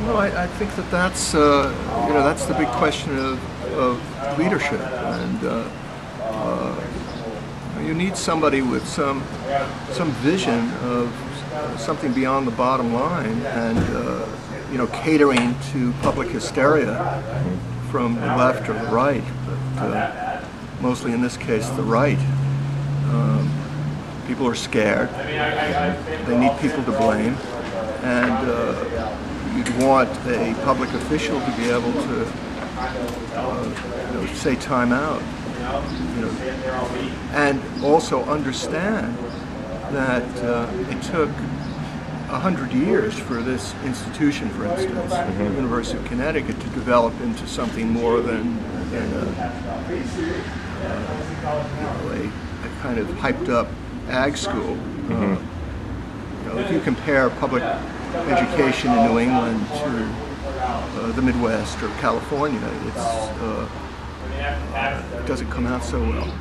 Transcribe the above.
Well, I, I think that that's uh, you know that's the big question of, of leadership, and uh, uh, you need somebody with some some vision of something beyond the bottom line, and uh, you know catering to public hysteria from the left or the right, but uh, mostly in this case the right. Um, people are scared. They need people to blame, and uh, you'd want a public official to be able to uh, you know, say time out. You know, and also understand that uh, it took a hundred years for this institution, for instance, the University of Connecticut, to develop into something more than, than a, uh, know, a, a kind of hyped up ag school. Uh, you know, if you compare public education in New England to uh, the Midwest or California, it's, uh, it doesn't come out so well.